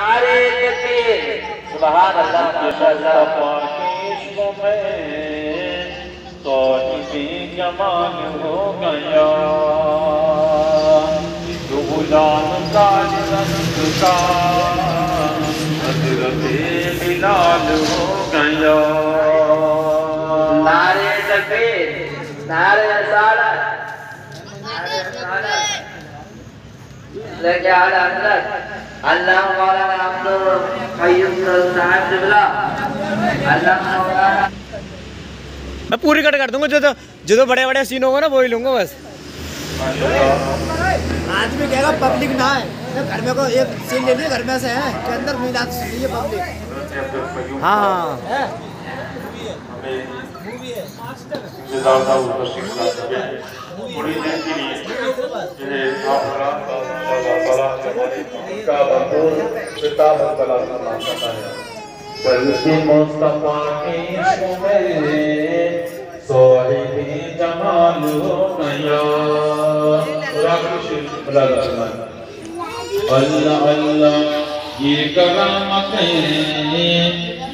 نعرے تکبیر سبحان اللہ، ماشاءاللہ عشق میں صاحبی جمال ہو گیا تو غلام تاج رنگ کا حضرت بلال ہو گیا نعرے تکبیر نعرے رسالت نعرے رسالت۔ لکہ آل حضرت اللہ مولانا عبد قیوم صاحب جبلا اللہ مولانا میں پوری کٹ کر دوں گا جو جو بڑے بڑے سین ہوگا نا وہی لوں گا بس۔ آدمی کہے گا پبلک نہ ہے گھر میں کو ایک سین لے لیے گھر میں سے ہے کہ اندر میلاد سنیے پبلک ہاں۔ ہاں۔ انتظار تھا وہ تشریف بلکہ مصطفیٰ کی عشق میں صاحبی جمال ہو گیا راکھ شریف اللہ تعالیٰ اللہ اللہ یہ کرامتیں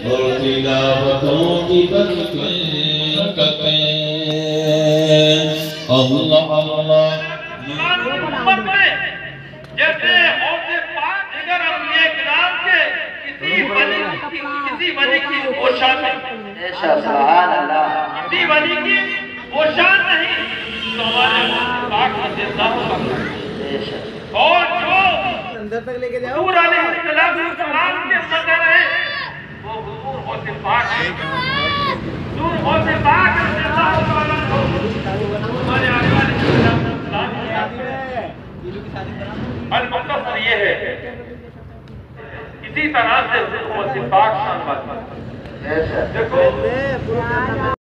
اور تلاوتوں کی برکتیں اللہ اللہ محمد میں جیسے حوض پاک دیگر انبیاء کرام کے کسی ولی کی کسی ولی کی وہ شان نہیں سبحان اللہ۔ کسی ولی کی وہ شان نہیں تو ہمارے پاک بے شک اور جو اندر تک لے کے جاؤ۔ حضور علیہ السلام کے مگر ہے وہ حضور حوض پاک ہے حضور حوض پاک رضی اللہ تعالیٰ عنہ ہمارے آنے والے السلام المختصر یہ ہے اسی طرح سے حوض پاک شان بات دیکھو